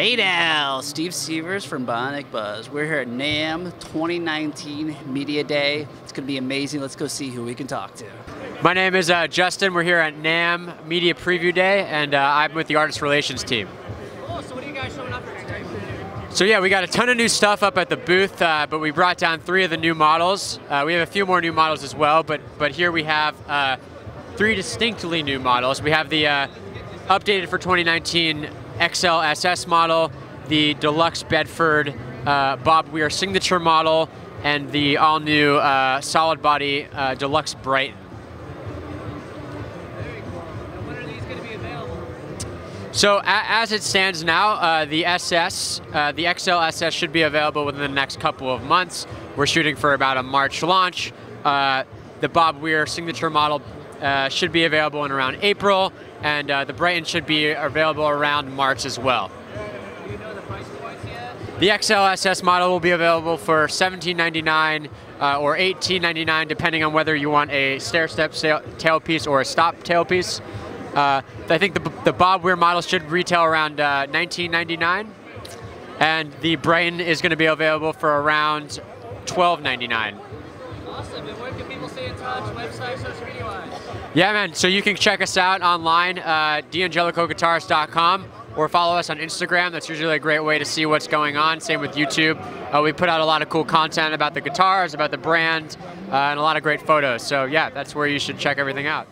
Hey now, Steve Severs from Bionic Buzz. We're here at NAMM 2019 Media Day. It's going to be amazing. Let's go see who we can talk to. My name is uh, Justin. We're here at NAMM Media Preview Day, and uh, I'm with the Artist Relations team. Cool. So what are you guys showing up here today? So yeah, we got a ton of new stuff up at the booth, uh, but we brought down three of the new models. Uh, we have a few more new models as well, but but here we have uh, three distinctly new models. We have the uh, updated for 2019 XL-SS model, the Deluxe Bedford uh, Bob Weir signature model, and the all-new uh, solid body uh, Deluxe Brighton. So as it stands now, uh, the SS, uh, the XL SS should be available within the next couple of months. We're shooting for about a March launch. Uh, the Bob Weir signature model uh, should be available in around April, and uh, the Brighton should be available around March as well. The price points yet? The XL SS model will be available for $17.99 uh, or $18.99, depending on whether you want a stair-step tailpiece or a stop tailpiece. Uh, I think the, the Bob Weir model should retail around uh, $19.99, and the Brighton is going to be available for around $12.99. Awesome. And where can people stay in touch? Website, social media wise? Yeah, man. So you can check us out online, uh, d'angelicoguitars.com, or follow us on Instagram. That's usually a great way to see what's going on. Same with YouTube. Uh, we put out a lot of cool content about the guitars, about the brand, uh, and a lot of great photos. So yeah, that's where you should check everything out.